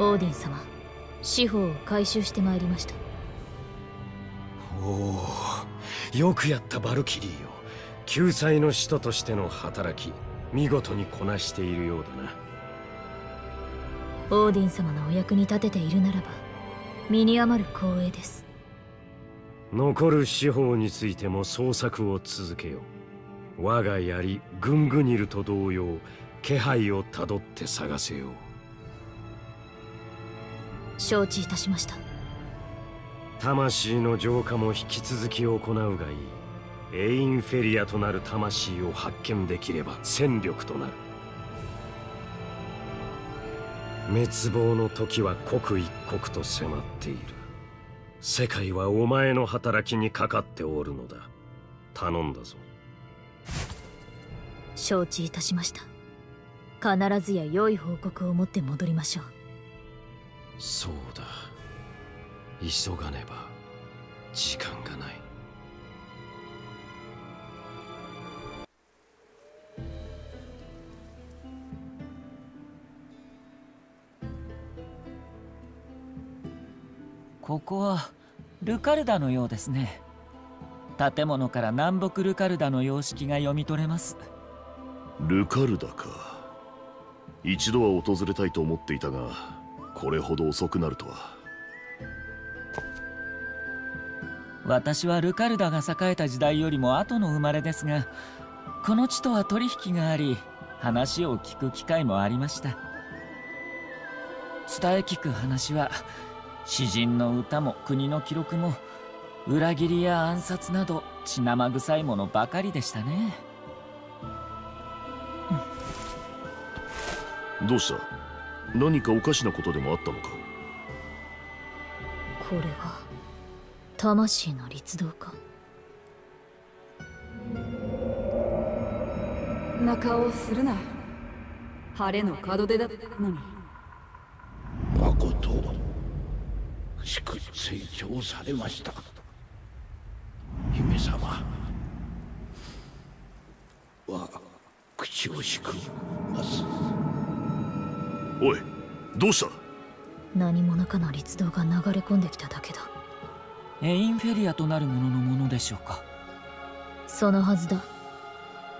オーディン様司法を回収してまいりました。おおよくやったバルキリーよ。救済の使徒としての働き見事にこなしているようだな。オーディン様のお役に立てているならば身に余る光栄です。残る司法についても捜索を続けよう。我が槍グングニルと同様気配をたどって探せよう承知いたしました。魂の浄化も引き続き行うがいい。エインフェリアとなる魂を発見できれば戦力となる。滅亡の時は刻一刻と迫っている。世界はお前の働きにかかっておるのだ。頼んだぞ。承知いたしました。必ずや良い報告を持って戻りましょうそうだ。急がねば時間がない。ここはルカルダのようですね。建物から南北ルカルダの様式が読み取れます。ルカルダか。一度は訪れたいと思っていたがこれほど遅くなるとは。私はルカルダが栄えた時代よりも後の生まれですがこの地とは取引があり話を聞く機会もありました。伝え聞く話は詩人の歌も国の記録も裏切りや暗殺など血生臭いものばかりでしたね、うん、どうした？何かおかしなことでもあったのか？これは魂の律動か？な顔をするな。晴れの門出だったのに。誠祝成長されました。姫様。は口をしく。ますおいどうした？何者かの律動が流れ込んできただけだ。エインフェリアとなるもののものでしょうか？そのはずだ。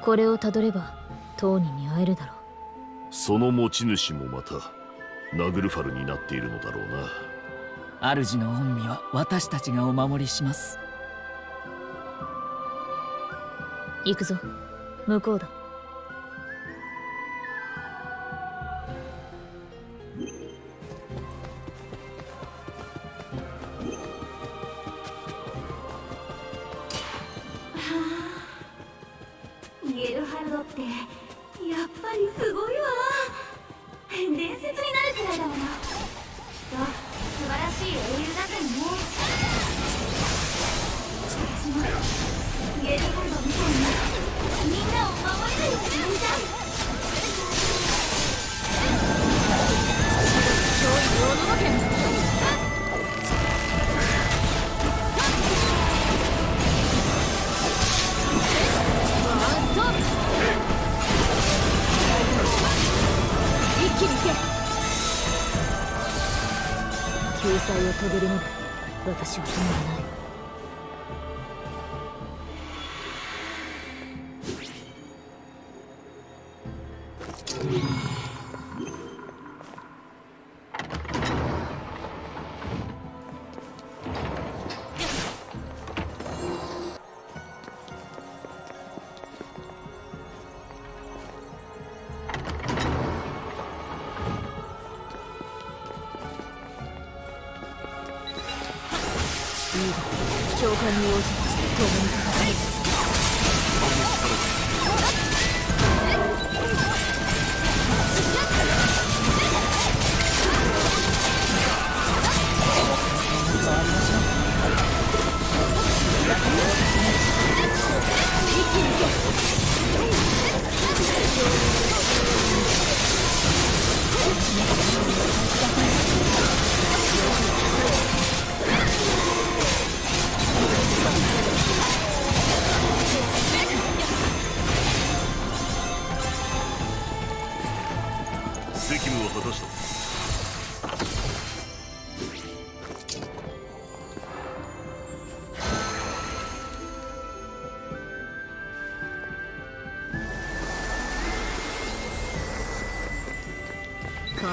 これをたどれば当人に会えるだろう。その持ち主もまたナグルファルになっているのだろうな。主の恩義は私たちがお守りします。行くぞ。向こうだ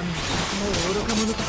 もう愚か者か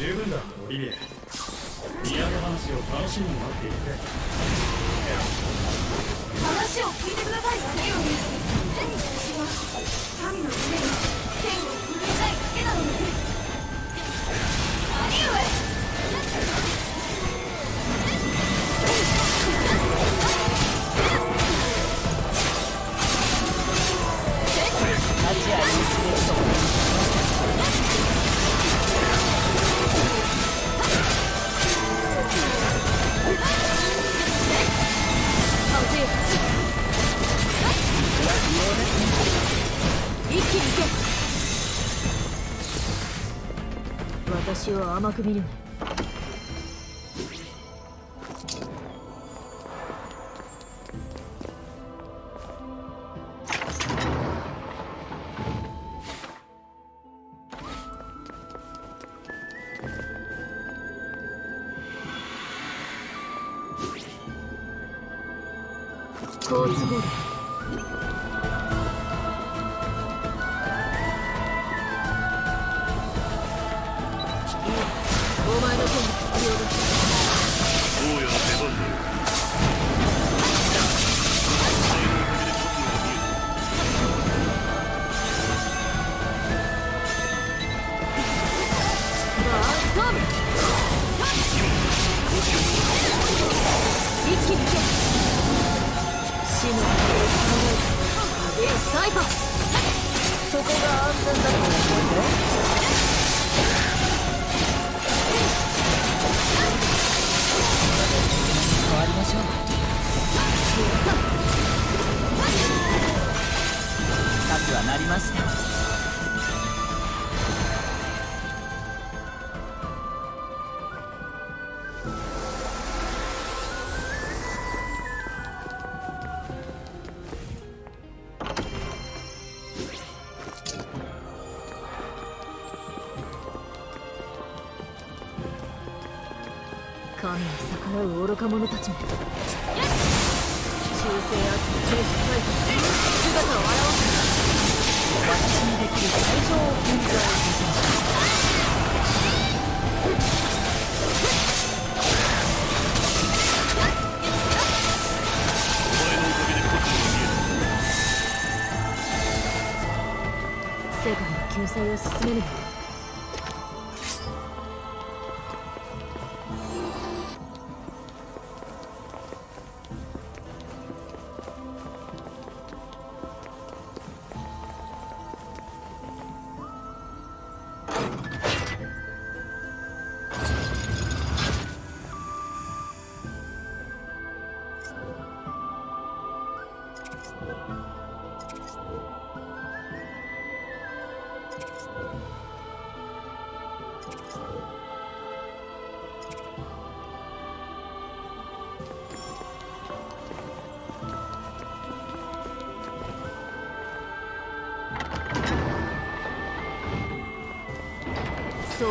十分だ。消えて私を甘く見るな。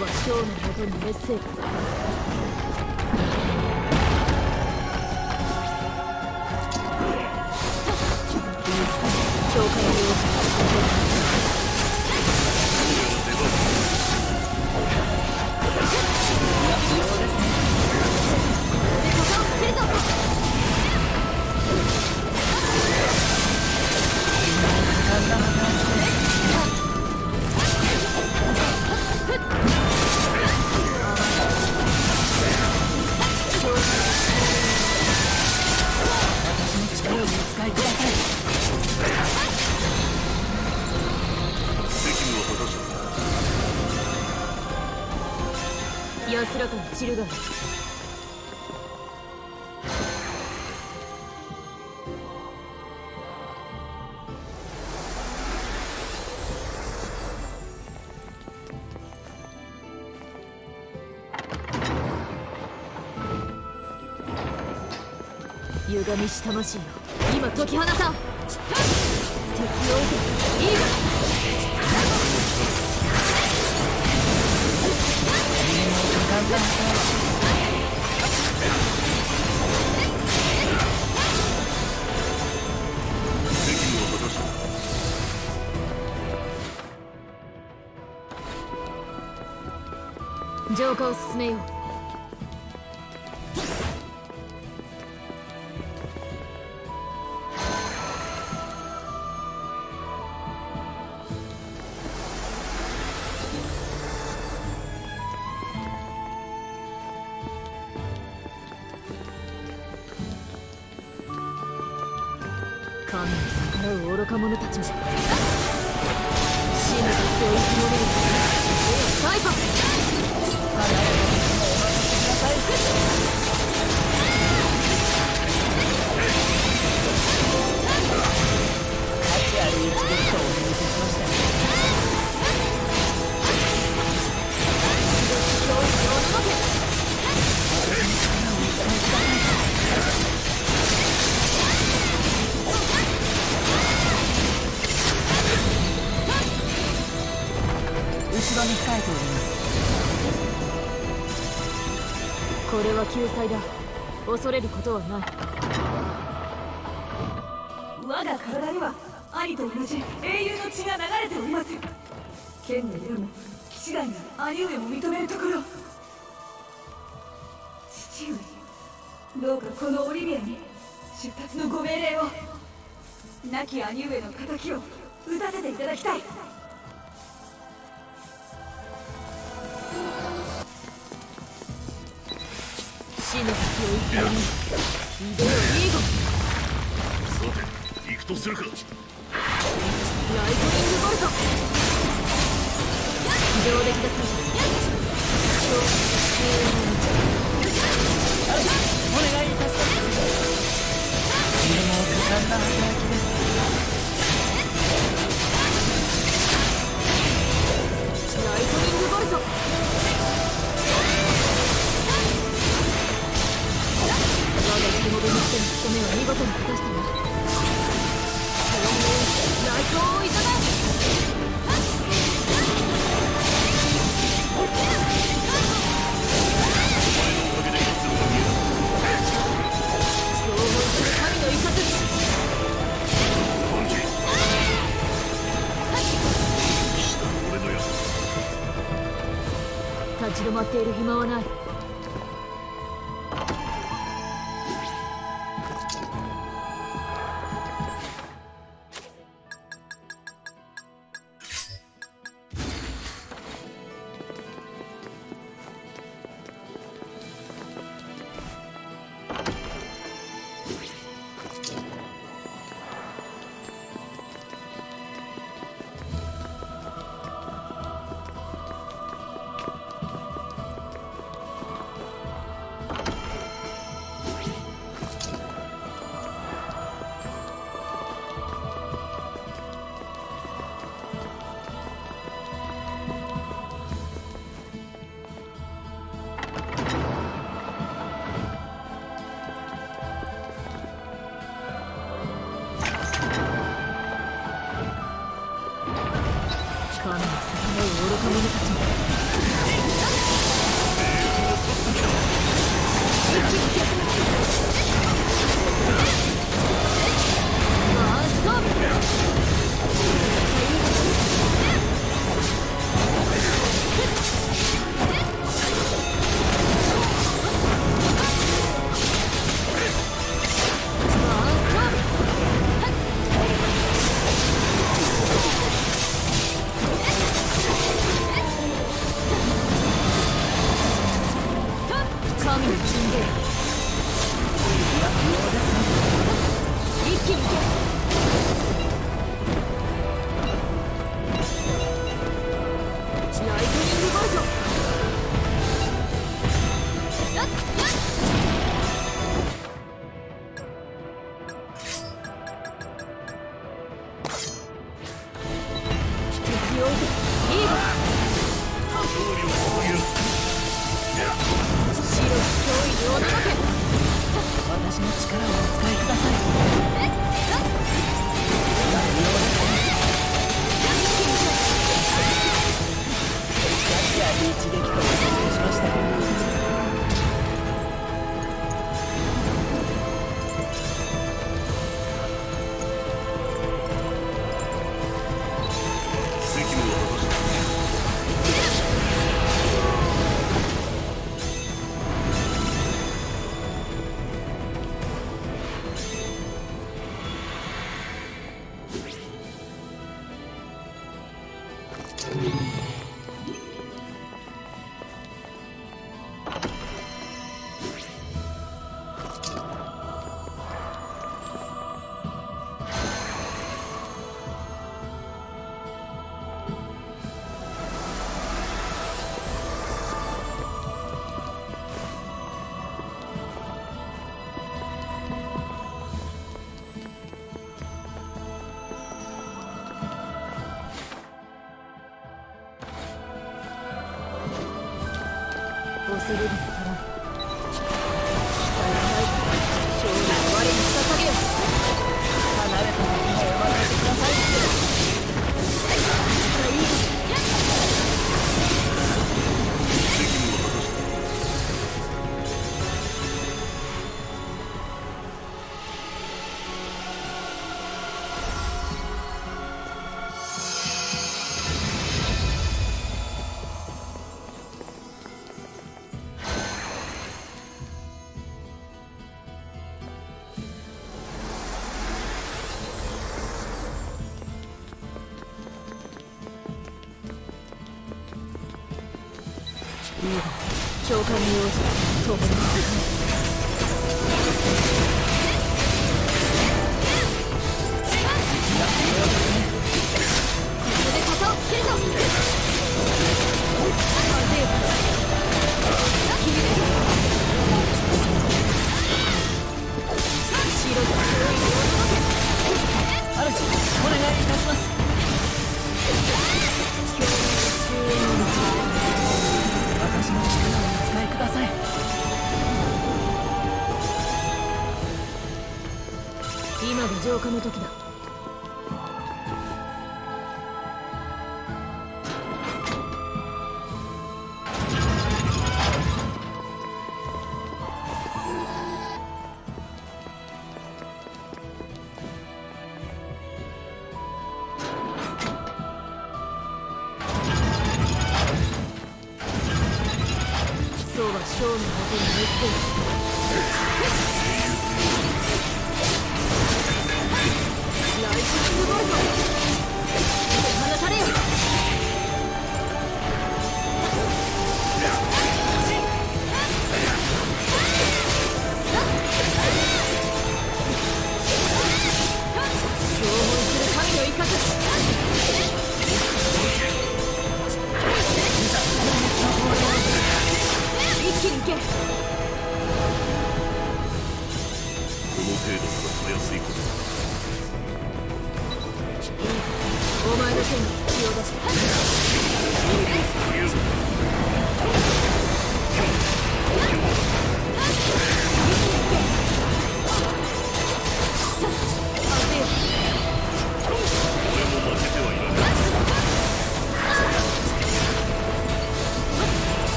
はショーのもとにメッセージ散るが歪みし魂を今解き放さん敵を受けいいか上下を進めよう。救済だ。恐れることはない。我が体には兄と同じ英雄の血が流れております。剣の色も騎士団が兄上も認めるところ。父上どうかこのオリビアに出発のご命令を。亡き兄上の敵を撃たせていただきたい。死の先を生きるにイデオリーゴさて行くとするかライトニングボルト上出来ださお願いいたしますこれも無残な働きですライトニングボルト我がしもべにしての務めは見事に果たしたな本命ライトをいただ消耗する神の威嚇本気騎士団俺のや立ち止まっている暇はない。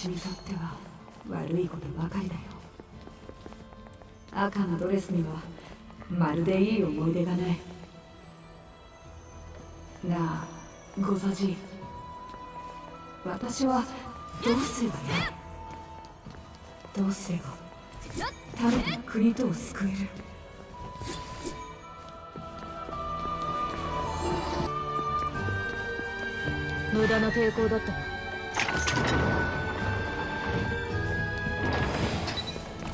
私にとっては悪いことばかりだよ。赤のドレスにはまるでいい思い出がない。なあご座じ私はどうすればいい？どうすれば誰の国とを救える？無駄な抵抗だった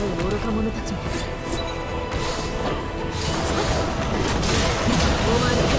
愚か者たちもお前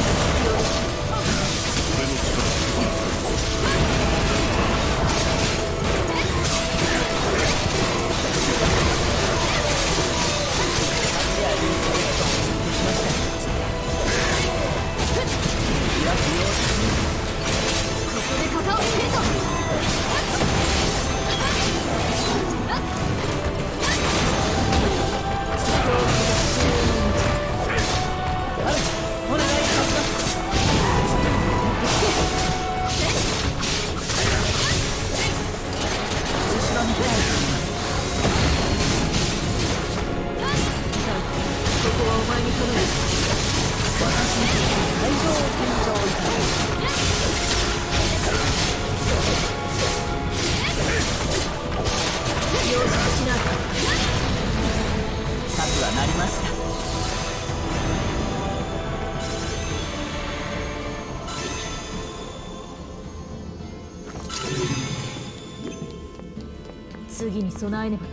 備えねば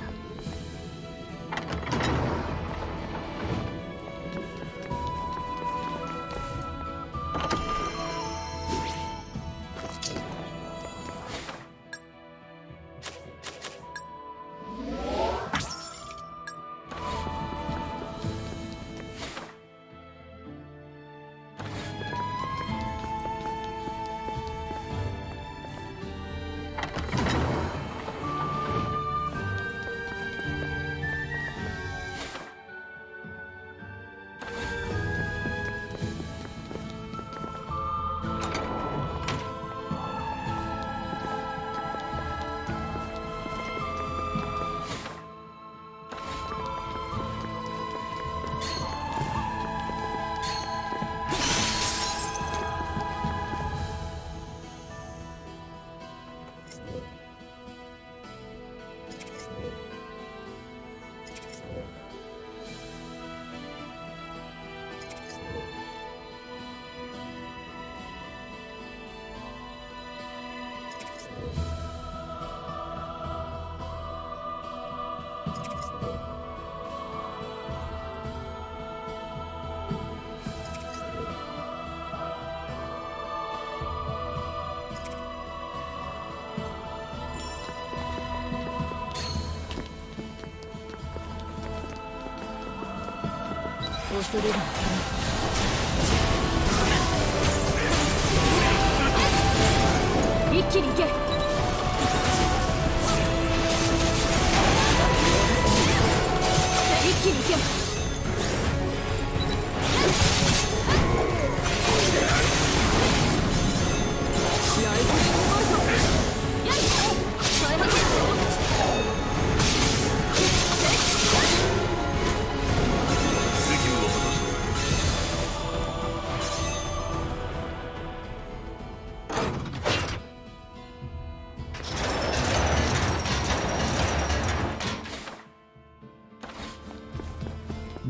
恐れるな一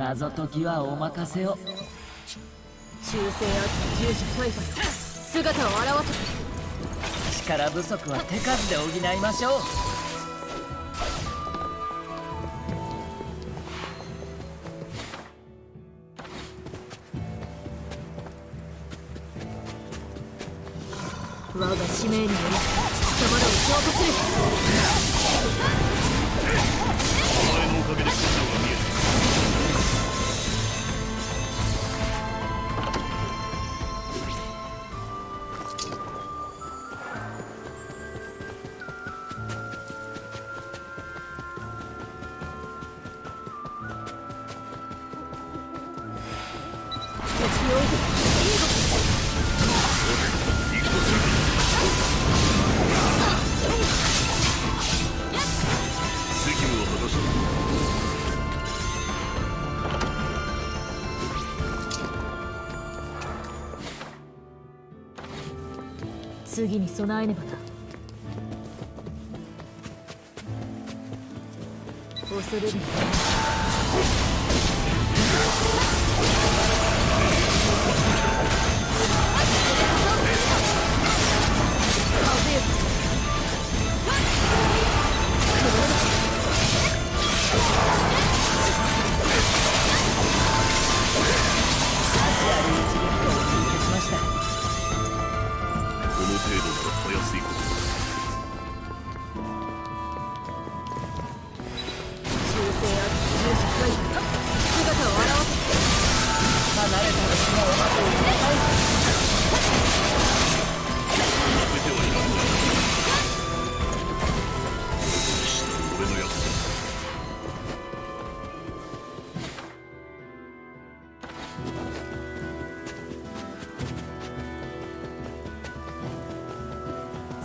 謎解きはお任せを。忠誠厚き従者サイファ。姿を現せ。力不足は手数で補いましょう。我が使命により貴様らを浄化するお前のおかげで素性が次に備えねば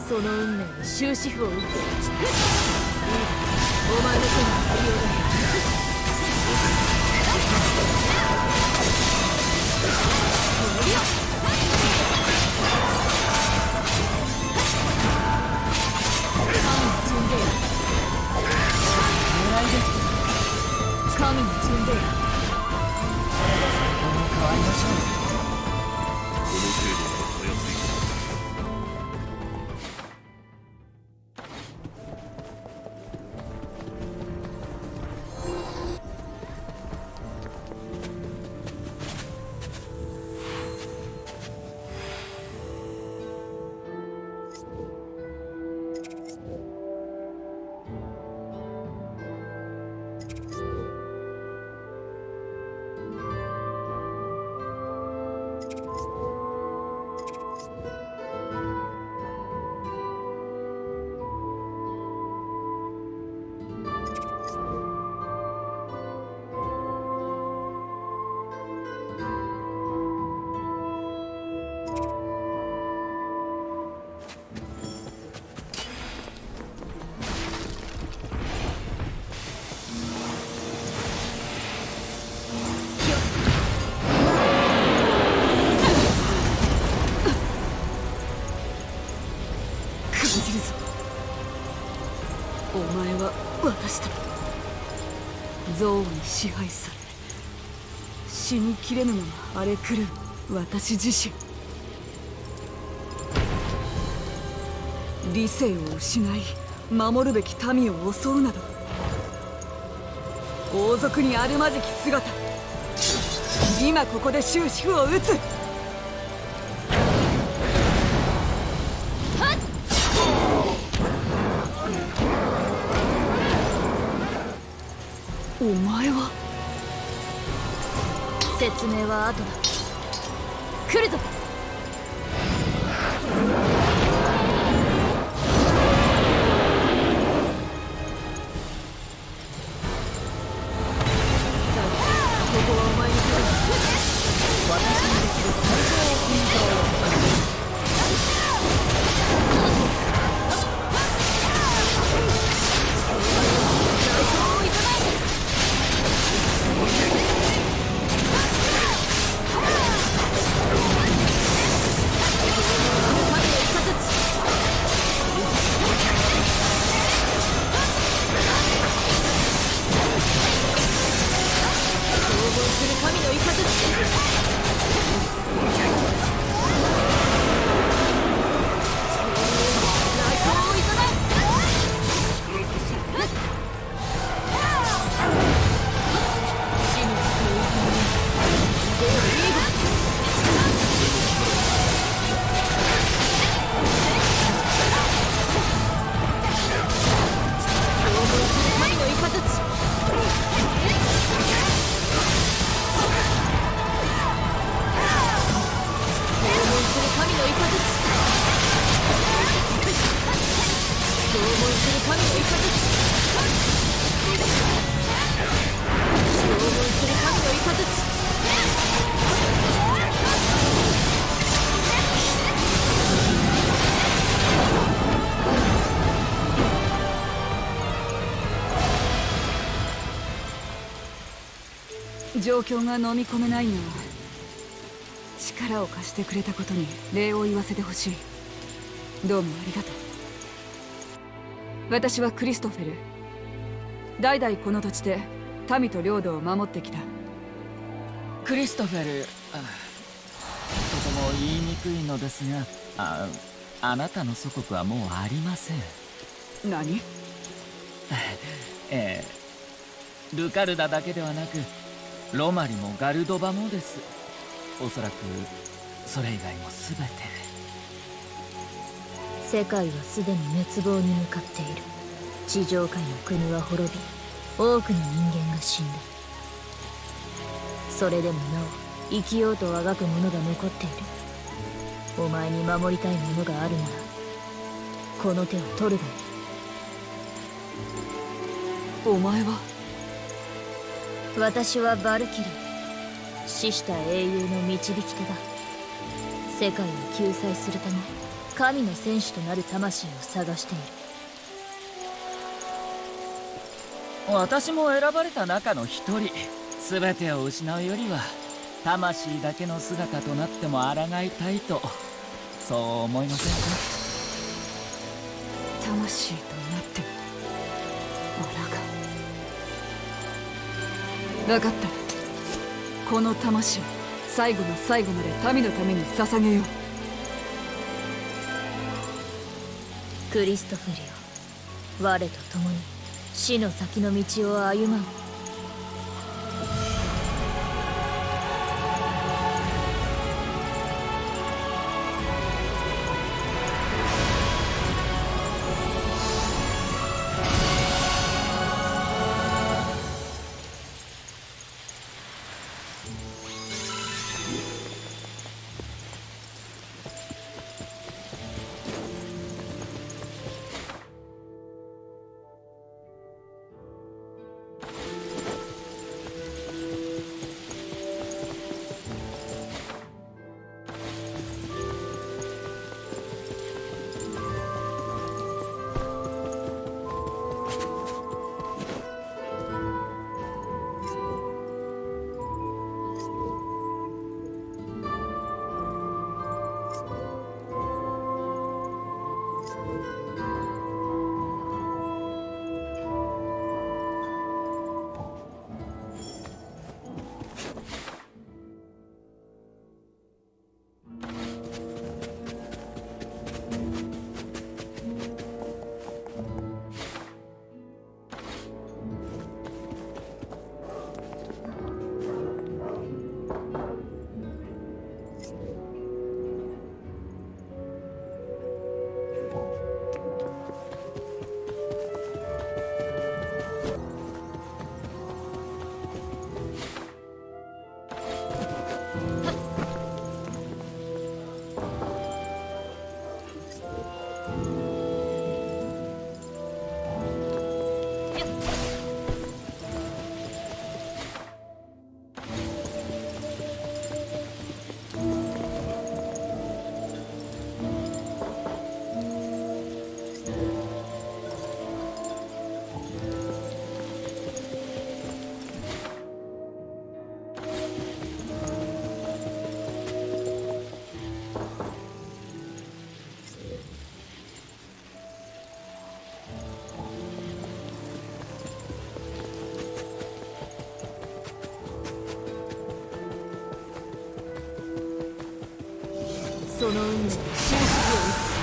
その運命に終止符を打ついいだお前の手にありようだ狙いです神の巡礼変わりましょう。憎悪に支配され死にきれぬまま荒れ狂う私自身。理性を失い守るべき民を襲うなど王族にあるまじき姿。今ここで終止符を打つ。説明は後だ。況が飲み込めないのは力を貸してくれたことに礼を言わせてほしい。どうもありがとう。私はクリストフェル。代々この土地で民と領土を守ってきた。クリストフェルあとても言いにくいのですがああなたの祖国はもうありません。何？ええ。ルカルダだけではなくロマリもガルドバもです。おそらくそれ以外も全て。世界はすでに滅亡に向かっている。地上界の国は滅び多くの人間が死んだ。それでもなお生きようとあがく者が残っている。お前に守りたいものがあるならこの手を取るがいい。お前は私はバルキリー。死した英雄の導き手だ。世界を救済するため神の戦士となる魂を探している。私も選ばれた中の一人。全てを失うよりは魂だけの姿となっても抗いたいとそう思いませんか？魂分かった。この魂を最後の最後まで民のために捧げよう。クリストフリオ我と共に死の先の道を歩まう。の運命に終止符を打つ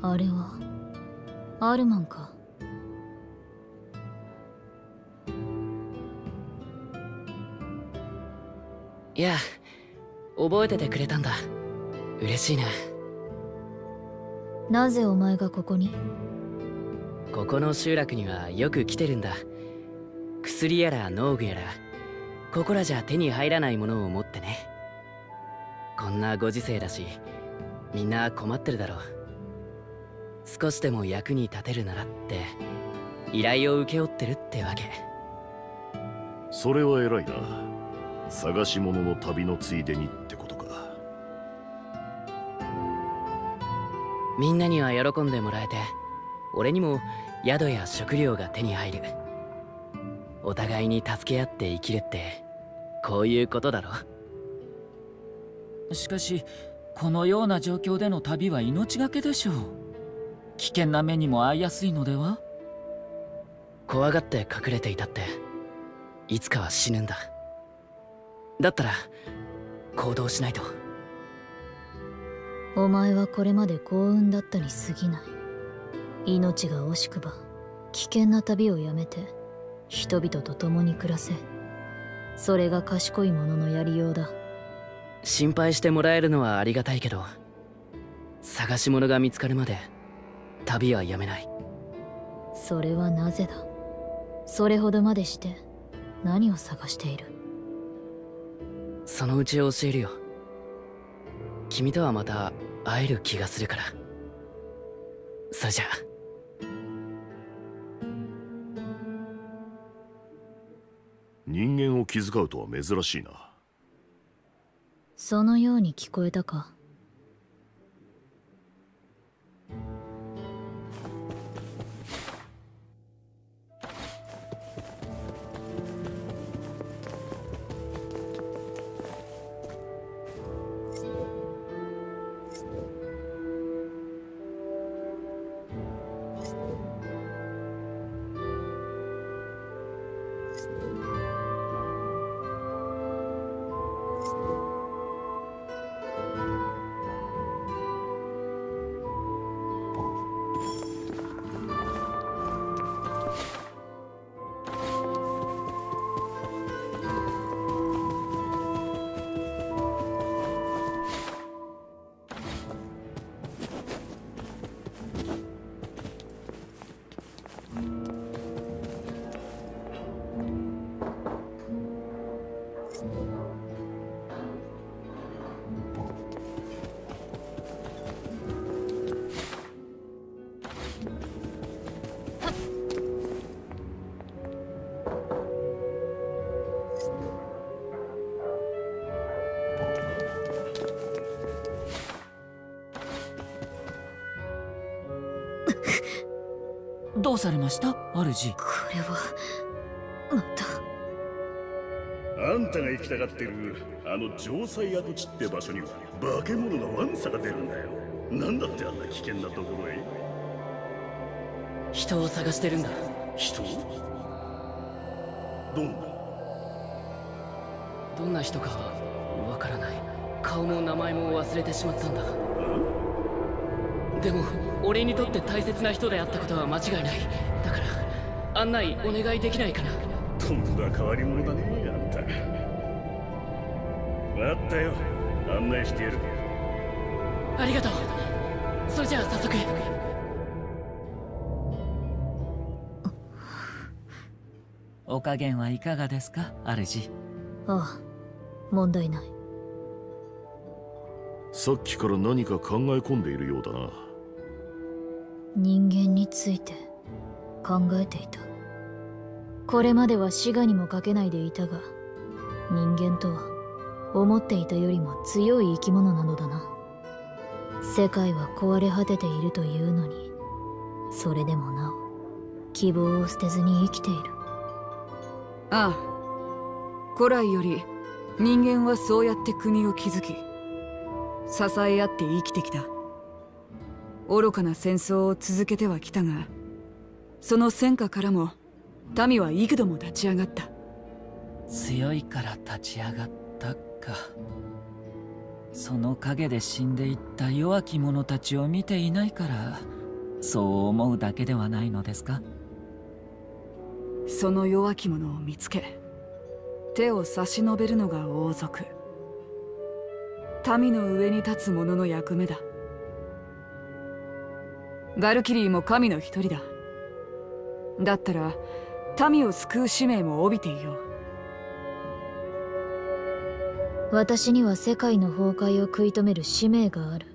あれはアルマンか。いや覚えててくれたんだ。嬉しいな。なぜお前がここに？ここの集落にはよく来てるんだ。薬やら農具やらここらじゃ手に入らないものを持ってね。こんなご時世だしみんな困ってるだろう少しでも役に立てるならって依頼を請け負ってるってわけ。それは偉いな。探し物の旅のついでにってことか。みんなには喜んでもらえて俺にも宿や食料が手に入る。お互いに助け合って生きるってこういうことだろ。しかしこのような状況での旅は命がけでしょう危険な目にも遭いやすいのでは？怖がって隠れていたっていつかは死ぬんだ。だったら行動しないと。お前はこれまで幸運だったに過ぎない。命が惜しくば危険な旅をやめて人々と共に暮らせ。それが賢い者のやりようだ。心配してもらえるのはありがたいけど探し物が見つかるまで旅はやめない。それはなぜだ？それほどまでして何を探している？そのうち教えるよ。君とはまた会える気がするから。それじゃあ。人間を気遣うとは珍しいな。そのように聞こえたかどうされました主これはまた。あんたが行きたがってるあの城塞跡地って場所には化け物がわんさが出るんだよ。なんだってあんな危険なところへ？人を探してるんだ。人？どんな？どんな人かわからない。顔も名前も忘れてしまったんだでも俺にとって大切な人であったことは間違いない。だから案内お願いできないかな。とんだ変わり者だねあんた。待ったよ。案内してやる。ありがとう。それじゃあ早速。お加減はいかがですか主ああ問題ない。さっきから何か考え込んでいるようだな人間について考えていた。これまでは死餓にもかけないでいたが人間とは思っていたよりも強い生き物なのだな。世界は壊れ果てているというのにそれでもなお希望を捨てずに生きている。ああ古来より人間はそうやって国を築き支え合って生きてきた。愚かな戦争を続けてはきたがその戦火からも民は幾度も立ち上がった。強いから立ち上がったか。その陰で死んでいった弱き者たちを見ていないからそう思うだけではないのですか？その弱き者を見つけ手を差し伸べるのが王族。民の上に立つ者の役目だガルキリーも神の一人だ。だったら民を救う使命も帯びていよう。私には世界の崩壊を食い止める使命がある。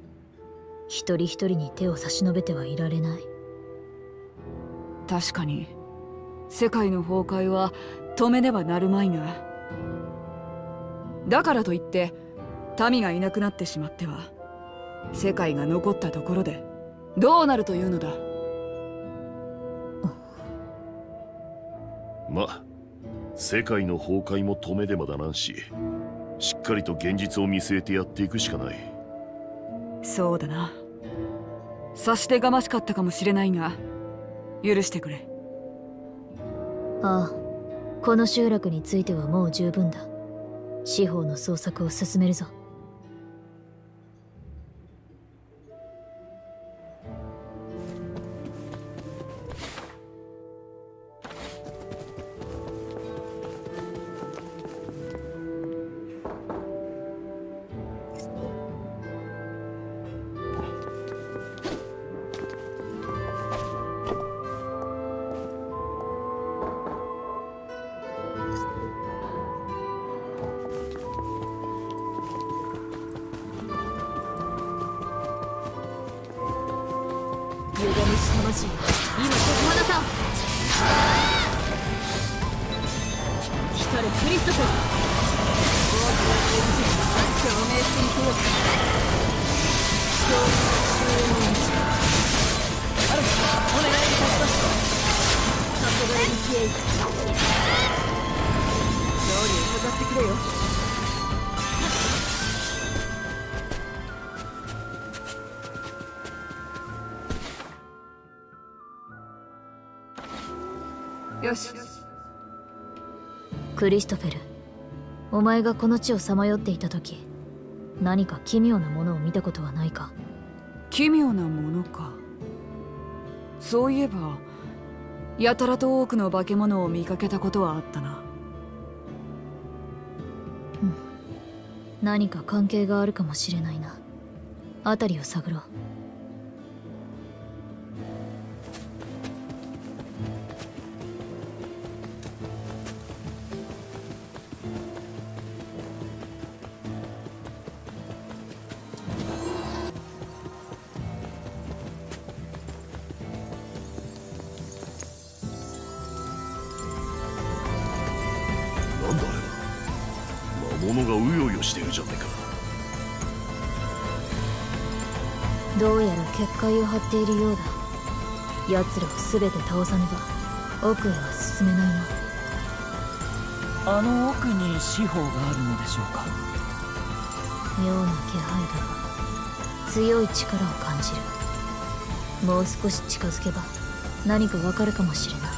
一人一人に手を差し伸べてはいられない。確かに世界の崩壊は止めねばなるまいがだからといって民がいなくなってしまっては世界が残ったところでどうなるというのだ？ま世界の崩壊も止めでまだなんししっかりと現実を見据えてやっていくしかない。そうだな。察してがましかったかもしれないが許してくれ。ああこの集落についてはもう十分だ。司法の捜索を進めるぞ気虫魂今解き放たんされクリストフェル多くの戦士証明してみせよ勝利の終焉アルお願いいたします。黄昏に消え勝利を飾ってくれよ。よし。クリストフェルお前がこの地をさまよっていた時何か奇妙なものを見たことはないか？奇妙なものか。そういえばやたらと多くの化け物を見かけたことはあったな。何か関係があるかもしれないな。辺りを探ろう界を張っているようだ。奴らを全て倒さねば奥へは進めないなあの奥に司法があるのでしょうか？妙な気配だが強い力を感じる。もう少し近づけば何かわかるかもしれない。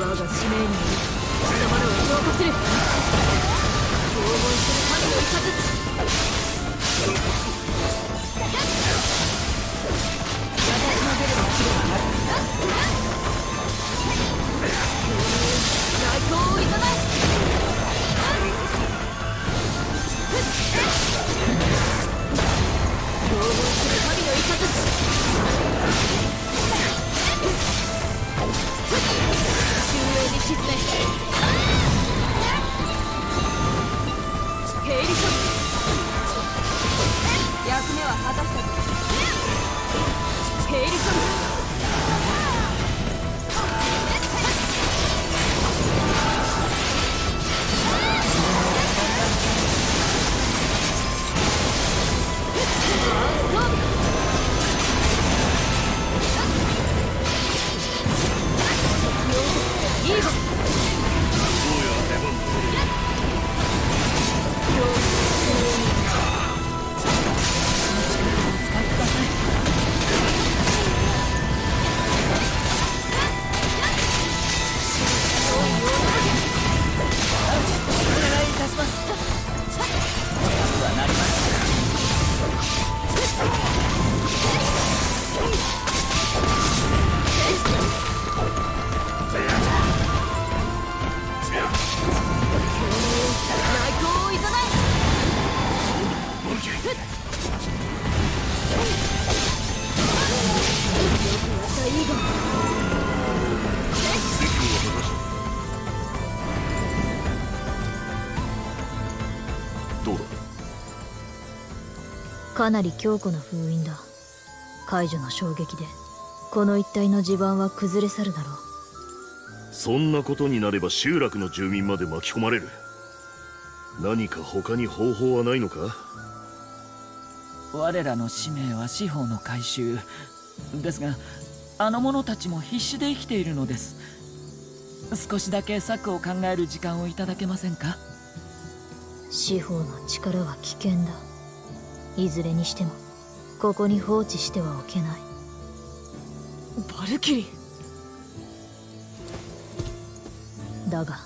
我が使命に貴様らを浄化する黄金する神の雷私の Okay, some かなり強固な封印だ。解除の衝撃で。この一帯の地盤は崩れ去るだろう。そんなことになれば集落の住民まで巻き込まれる。何か他に方法はないのか？我らの使命は司法の回収ですがあの者たちも必死で生きているのです。少しだけ策を考える時間をいただけませんか？司法の力は危険だいずれにしてもここに放置してはおけない。バルキリー。だが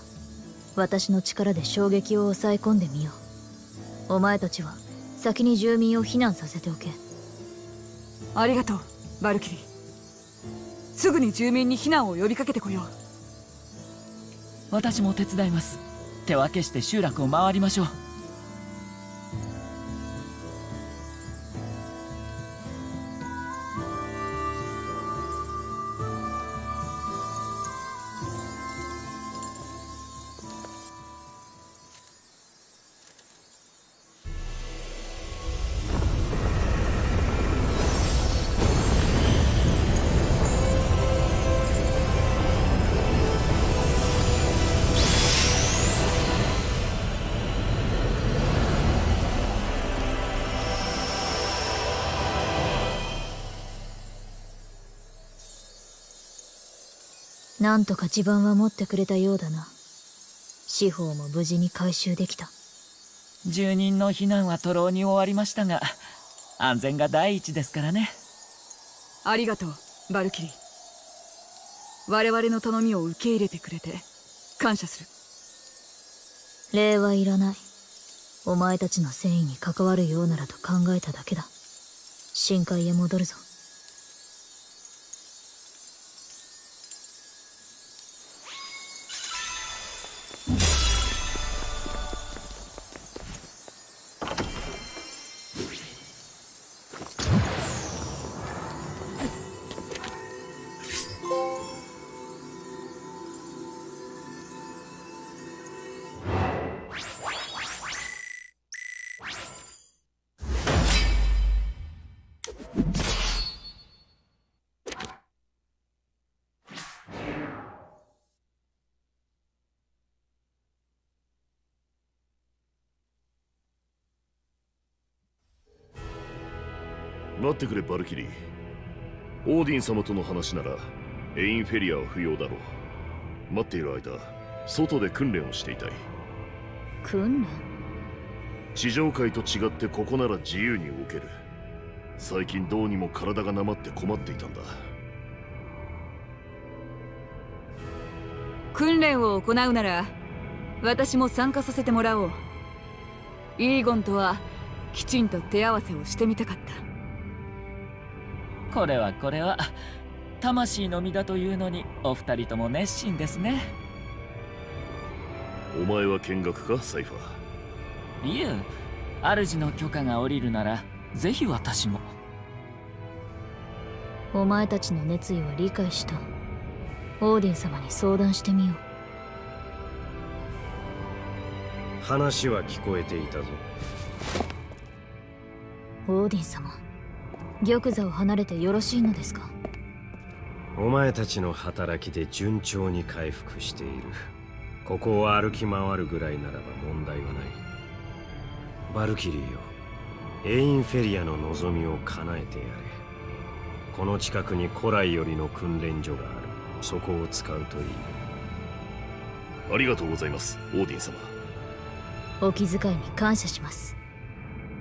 私の力で衝撃を抑え込んでみよう。お前たちは先に住民を避難させておけ。ありがとうバルキリー。すぐに住民に避難を呼びかけてこよう。私も手伝います。手分けして集落を回りましょうなんとか地盤は持ってくれたようだな。司法も無事に回収できた。住人の避難は徒労に終わりましたが安全が第一ですからね。ありがとうバルキリー。我々の頼みを受け入れてくれて感謝する。礼はいらない。お前たちの戦意に関わるようならと考えただけだ。深海へ戻るぞってくれバルキリー。オーディン様との話ならエインフェリアは不要だろう。待っている間外で訓練をしていたい。訓練？地上界と違ってここなら自由に動ける。最近どうにも体がなまって困っていたんだ。訓練を行うなら私も参加させてもらおう。イーゴンとはきちんと手合わせをしてみたかったこれはこれは魂の実だというのにお二人とも熱心ですね。お前は見学かサイファー？いえ主の許可が下りるならぜひ私も。お前たちの熱意は理解した。オーディン様に相談してみよう。話は聞こえていたぞ。オーディン様玉座を離れてよろしいのですか？お前たちの働きで順調に回復している。ここを歩き回るぐらいならば問題はない。バルキリーよエインフェリアの望みを叶えてやれ。この近くに古来よりの訓練所がある。そこを使うといい。ありがとうございますオーディン様。お気遣いに感謝します。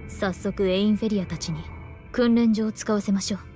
早速エインフェリアたちに訓練場を使わせましょう。